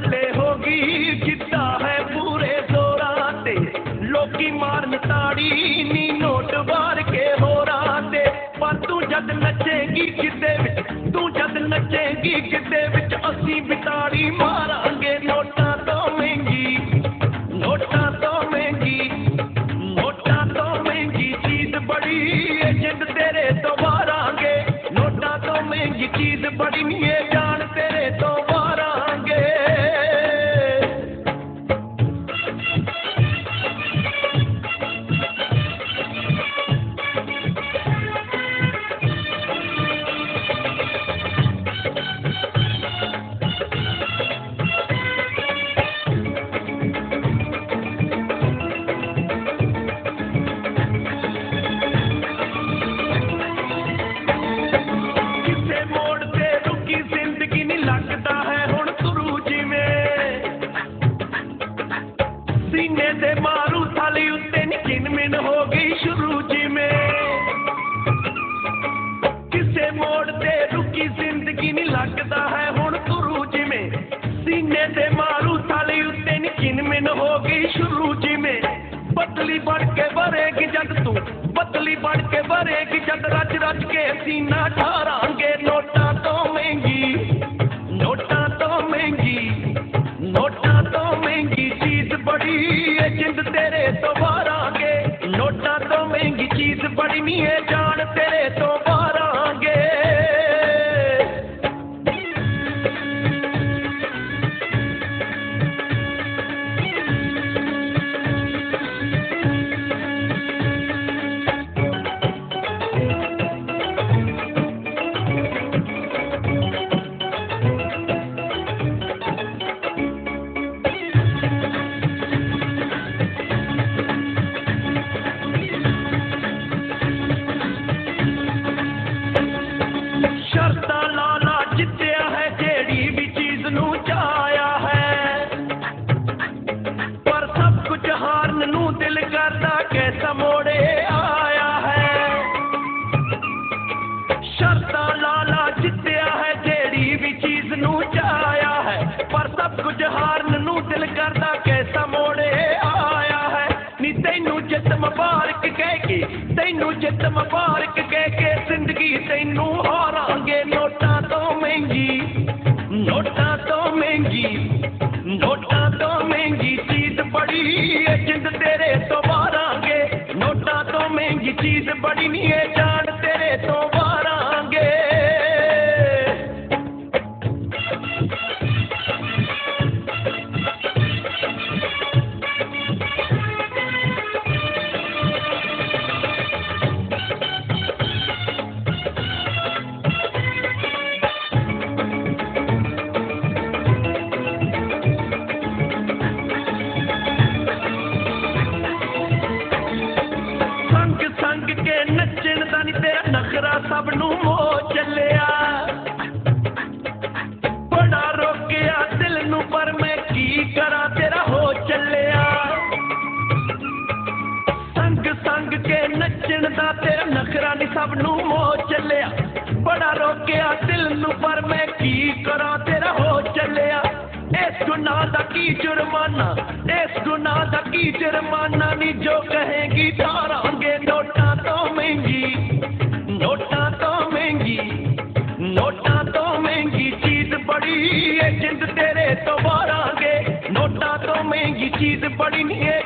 बोले होगी कितना मिन हो गई शुरू जी में। किसे मोड़ ते रुकी ज़िंदगी नहीं लगता है हुन तुरू जी में। सीने ते मारू थाली उत्ते नी हो गई शुरू जी में। पतली बढ़ के भरेगी जग तू, पतली बढ़ के भरेगी जग। रज रज के सीना ठारांगे, नोटा तो महँगी। नोटा तो महँगी, नोटा तो महँगी। चीज़ बड़ी है जिंद तेरे तो प्रेमी है ਸਭ ਕੁਝ ਹਾਰਨ ਨੂੰ ਦਿਲ ਕਰਦਾ ਕੈਸਾ ਮੋੜੇ ਆਇਆ ਹੈ ਨੀ ਤੈਨੂੰ ਜਿੱਤ ਮੁਬਾਰਕ ਕਹਿ ਕੇ ਤੈਨੂੰ ਜਿੱਤ ਮੁਬਾਰਕ ਕਹਿ ਕੇ ਸਭ ਨੂੰ ਮੋਹ ਚੱਲਿਆ ਬੜਾ ਰੋਕਿਆ ਦਿਲ ਨੂੰ ਪਰ ਮੈਂ ਕੀ ਕਰਾਂ ਤੇਰਾ ਹੋ ਚੱਲਿਆ ਸੰਗ ਸੰਗ ਕੇ ਨੱਚਣ ਦਾ ਤੇਰਾ ਨਖਰਾ ਨੀ ਸਭ ਨੂੰ ਮੋਹ ਚੱਲਿਆ ਬੜਾ ਰੋਕਿਆ ਦਿਲ ਨੂੰ ਪਰ ਮੈਂ ਕੀ ਕਰਾਂ ਤੇਰਾ ਹੋ ਚੱਲਿਆ ਇਸ ਗੁਨਾਹ ਦਾ ਕੀ ਜੁਰਮਾਨਾ ਇਸ ਗੁਨਾਹ ਦਾ ਕੀ ਜੁਰਮਾਨਾ ਨੀ ਜੋ ਕਹੇਗੀ ਠਾਰਾਂਗੇ ये जिंद तेरे तो बारांगे नोटा तो महँगी चीज़ बड़ी नहीं है।